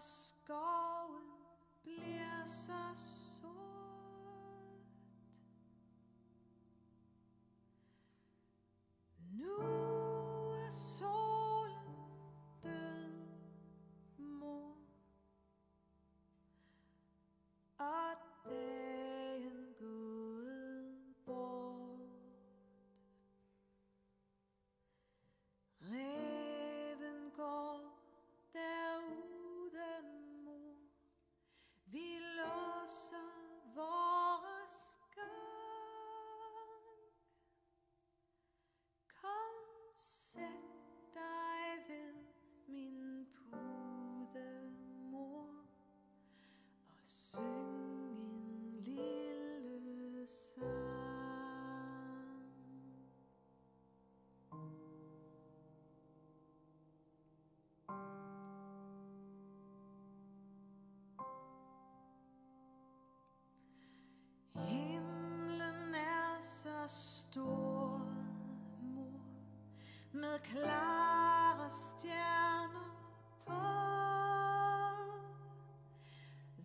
skoven bliver så sit klare Sterne paar.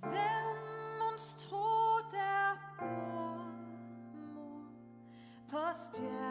Wenn uns droht der Bohrmond, postiert.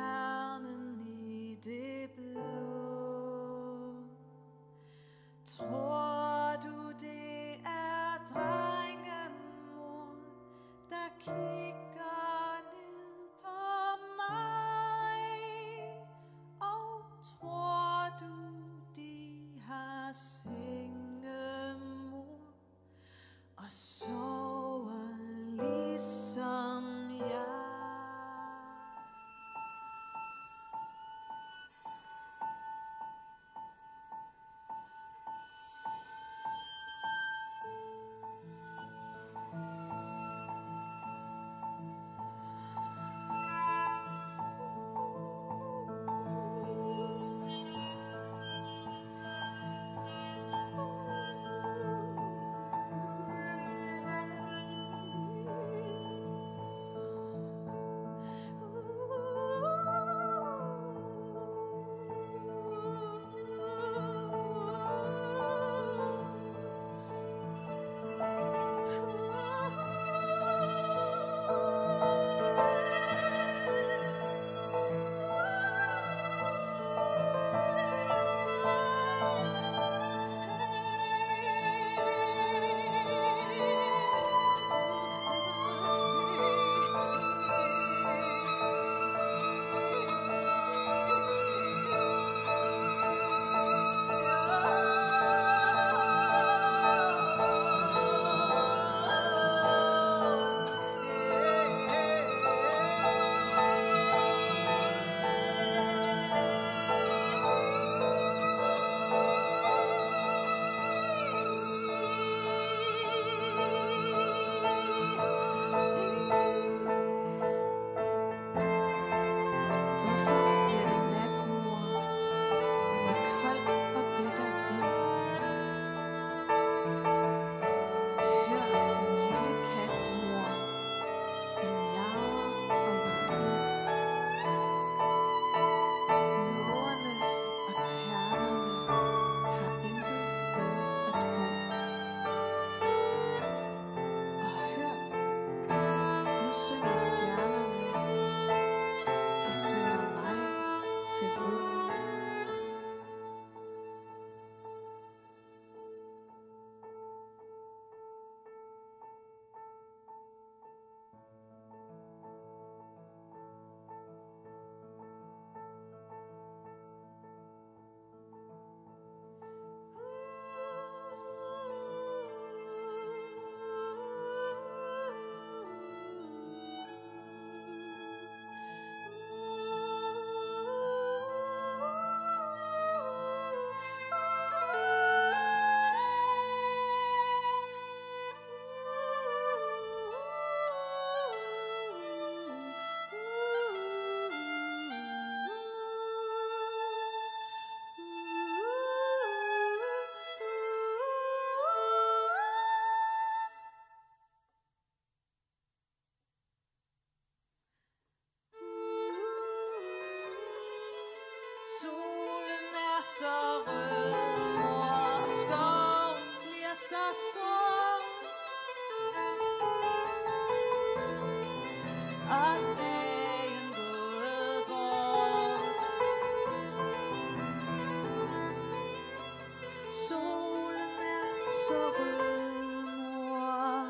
Er så rød, mor.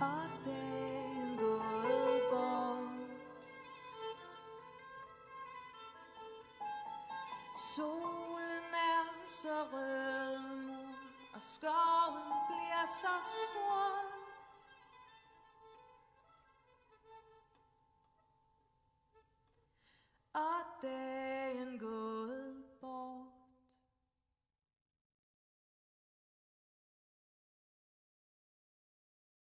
og dagen gået bort. Solen er så rød, mor, og skoven bliver så sort. a day and go.